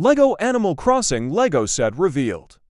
LEGO Animal Crossing LEGO set revealed.